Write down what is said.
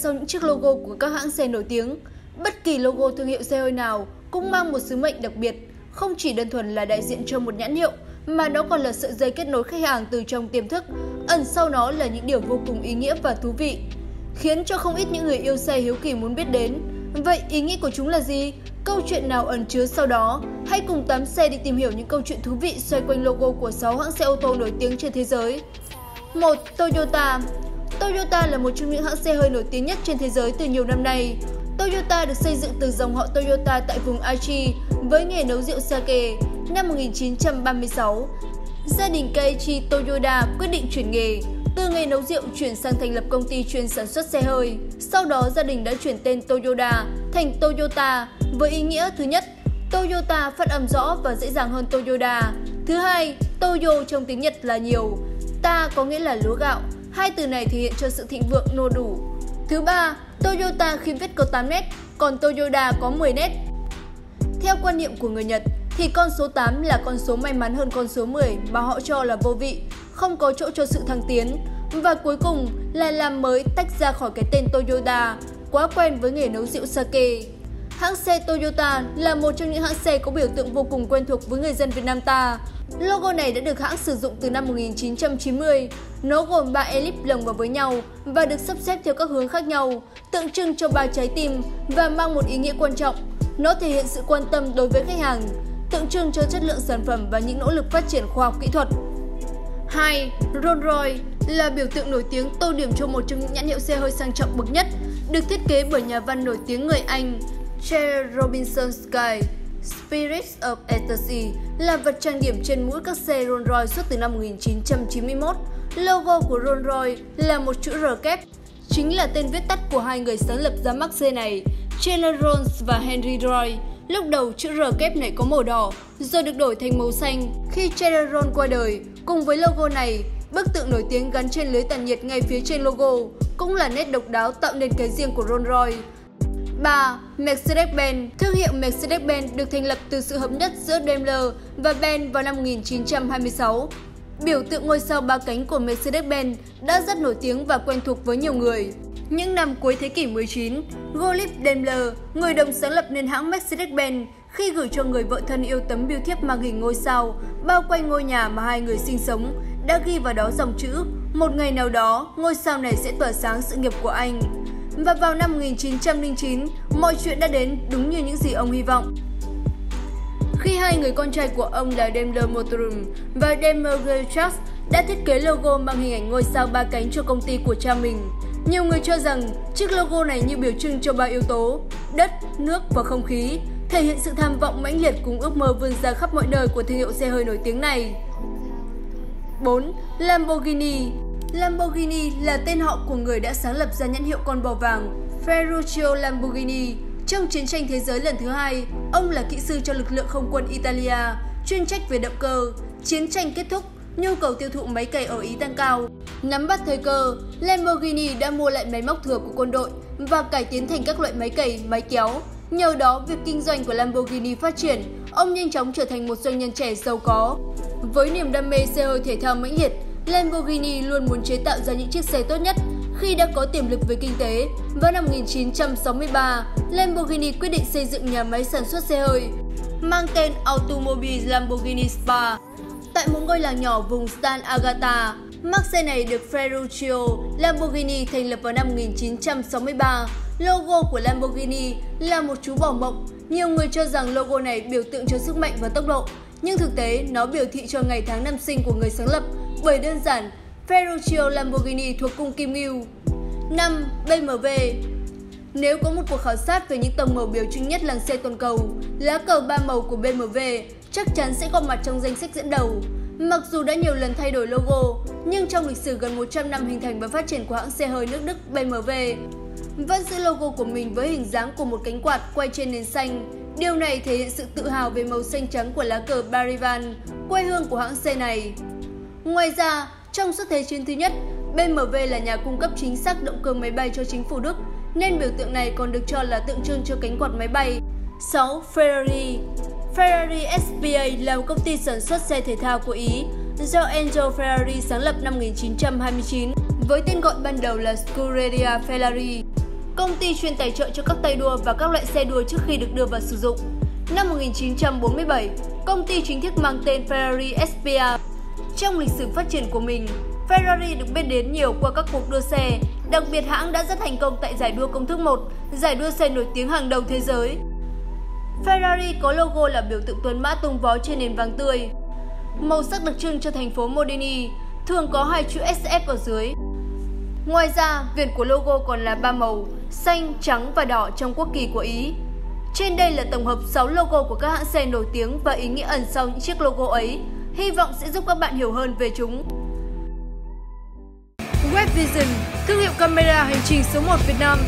sau những chiếc logo của các hãng xe nổi tiếng. Bất kỳ logo thương hiệu xe hơi nào cũng mang một sứ mệnh đặc biệt, không chỉ đơn thuần là đại diện cho một nhãn hiệu, mà nó còn là sợi dây kết nối khách hàng từ trong tiềm thức. Ẩn sau nó là những điều vô cùng ý nghĩa và thú vị, khiến cho không ít những người yêu xe hiếu kỳ muốn biết đến. Vậy ý nghĩa của chúng là gì? Câu chuyện nào ẩn chứa sau đó? Hãy cùng tám xe đi tìm hiểu những câu chuyện thú vị xoay quanh logo của 6 hãng xe ô tô nổi tiếng trên thế giới. 1. Toyota Toyota là một trong những hãng xe hơi nổi tiếng nhất trên thế giới từ nhiều năm nay. Toyota được xây dựng từ dòng họ Toyota tại vùng Aichi với nghề nấu rượu sake. Năm 1936, gia đình Keiichi Toyoda quyết định chuyển nghề, từ nghề nấu rượu chuyển sang thành lập công ty chuyên sản xuất xe hơi. Sau đó gia đình đã chuyển tên Toyoda thành Toyota với ý nghĩa thứ nhất, Toyota phát âm rõ và dễ dàng hơn Toyoda. Thứ hai, Toyo trong tiếng Nhật là nhiều, ta có nghĩa là lúa gạo. Hai từ này thể hiện cho sự thịnh vượng nô đủ. Thứ ba, Toyota khi viết có 8 nét, còn Toyota có 10 nét. Theo quan niệm của người Nhật, thì con số 8 là con số may mắn hơn con số 10 mà họ cho là vô vị, không có chỗ cho sự thăng tiến. Và cuối cùng là làm mới tách ra khỏi cái tên Toyota, quá quen với nghề nấu rượu sake. Hãng xe Toyota là một trong những hãng xe có biểu tượng vô cùng quen thuộc với người dân Việt Nam ta. Logo này đã được hãng sử dụng từ năm 1990. Nó gồm 3 elip lồng vào với nhau và được sắp xếp theo các hướng khác nhau, tượng trưng cho ba trái tim và mang một ý nghĩa quan trọng. Nó thể hiện sự quan tâm đối với khách hàng, tượng trưng cho chất lượng sản phẩm và những nỗ lực phát triển khoa học kỹ thuật. 2. Rolls-Royce là biểu tượng nổi tiếng tô điểm cho một trong những nhãn hiệu xe hơi sang trọng bậc nhất, được thiết kế bởi nhà văn nổi tiếng người Anh Cherry Robinson Sky. Spirits of Ecstasy là vật trang điểm trên mũi các xe Rolls-Royce xuất từ năm 1991. Logo của Rolls-Royce là một chữ R kép, chính là tên viết tắt của hai người sáng lập ra mắc xe này, Chandler Rolls và Henry Roy. Lúc đầu chữ R kép này có màu đỏ, rồi được đổi thành màu xanh. Khi Chandler Rolls qua đời, cùng với logo này, bức tượng nổi tiếng gắn trên lưới tản nhiệt ngay phía trên logo cũng là nét độc đáo tạo nên cái riêng của Rolls-Royce. 3. Mercedes-Benz Thương hiệu Mercedes-Benz được thành lập từ sự hợp nhất giữa Daimler và Benz vào năm 1926. Biểu tượng ngôi sao ba cánh của Mercedes-Benz đã rất nổi tiếng và quen thuộc với nhiều người. Những năm cuối thế kỷ 19, Gottlieb Daimler, người đồng sáng lập nên hãng Mercedes-Benz, khi gửi cho người vợ thân yêu tấm bưu thiếp mang hình ngôi sao bao quanh ngôi nhà mà hai người sinh sống, đã ghi vào đó dòng chữ Một ngày nào đó, ngôi sao này sẽ tỏa sáng sự nghiệp của anh. Và vào năm 1909, mọi chuyện đã đến đúng như những gì ông hy vọng. Khi hai người con trai của ông là Daimler Motorum và Daimler Trucks đã thiết kế logo mang hình ảnh ngôi sao ba cánh cho công ty của cha mình. Nhiều người cho rằng chiếc logo này như biểu trưng cho ba yếu tố, đất, nước và không khí, thể hiện sự tham vọng mãnh liệt cùng ước mơ vươn ra khắp mọi nơi của thương hiệu xe hơi nổi tiếng này. 4. Lamborghini Lamborghini là tên họ của người đã sáng lập ra nhãn hiệu con bò vàng Ferruccio Lamborghini. Trong chiến tranh thế giới lần thứ hai, ông là kỹ sư cho lực lượng không quân Italia, chuyên trách về động cơ. Chiến tranh kết thúc, nhu cầu tiêu thụ máy cày ở Ý tăng cao. Nắm bắt thời cơ, Lamborghini đã mua lại máy móc thừa của quân đội và cải tiến thành các loại máy cày, máy kéo. Nhờ đó, việc kinh doanh của Lamborghini phát triển, ông nhanh chóng trở thành một doanh nhân trẻ giàu có. Với niềm đam mê xe hơi thể thao mãnh liệt, Lamborghini luôn muốn chế tạo ra những chiếc xe tốt nhất khi đã có tiềm lực về kinh tế. Vào năm 1963, Lamborghini quyết định xây dựng nhà máy sản xuất xe hơi mang tên Automobile Lamborghini Spa tại một ngôi làng nhỏ vùng San Agata. Mắc xe này được Ferruccio Lamborghini thành lập vào năm 1963. Logo của Lamborghini là một chú bò mộng. Nhiều người cho rằng logo này biểu tượng cho sức mạnh và tốc độ, nhưng thực tế nó biểu thị cho ngày tháng năm sinh của người sáng lập bởi đơn giản Ferruccio Lamborghini thuộc cung Kim Ngưu. 5. BMW Nếu có một cuộc khảo sát về những tông màu biểu trưng nhất làng xe toàn cầu, lá cờ ba màu của BMW chắc chắn sẽ có mặt trong danh sách dẫn đầu. Mặc dù đã nhiều lần thay đổi logo, nhưng trong lịch sử gần 100 năm hình thành và phát triển của hãng xe hơi nước Đức BMW, vẫn giữ logo của mình với hình dáng của một cánh quạt quay trên nền xanh. Điều này thể hiện sự tự hào về màu xanh trắng của lá cờ Barivan, quê hương của hãng xe này. Ngoài ra, trong suốt thế chiến thứ nhất, BMW là nhà cung cấp chính xác động cơ máy bay cho chính phủ Đức, nên biểu tượng này còn được cho là tượng trưng cho cánh quạt máy bay. 6. Ferrari Ferrari SPA là một công ty sản xuất xe thể thao của Ý, do Enzo Ferrari sáng lập năm 1929 với tên gọi ban đầu là Scuderia Ferrari. công ty chuyên tài trợ cho các tay đua và các loại xe đua trước khi được đưa vào sử dụng. Năm 1947, công ty chính thức mang tên Ferrari SPA. Trong lịch sử phát triển của mình, Ferrari được biết đến nhiều qua các cuộc đua xe, đặc biệt hãng đã rất thành công tại giải đua công thức 1, giải đua xe nổi tiếng hàng đầu thế giới. Ferrari có logo là biểu tượng tuấn mã tung vó trên nền vàng tươi. Màu sắc đặc trưng cho thành phố Modini, thường có hai chữ SF ở dưới. Ngoài ra, viền của logo còn là ba màu, xanh, trắng và đỏ trong quốc kỳ của Ý. Trên đây là tổng hợp 6 logo của các hãng xe nổi tiếng và ý nghĩa ẩn sau những chiếc logo ấy. Hy vọng sẽ giúp các bạn hiểu hơn về chúng. Webvision, thương hiệu camera hành trình số 1 Việt Nam.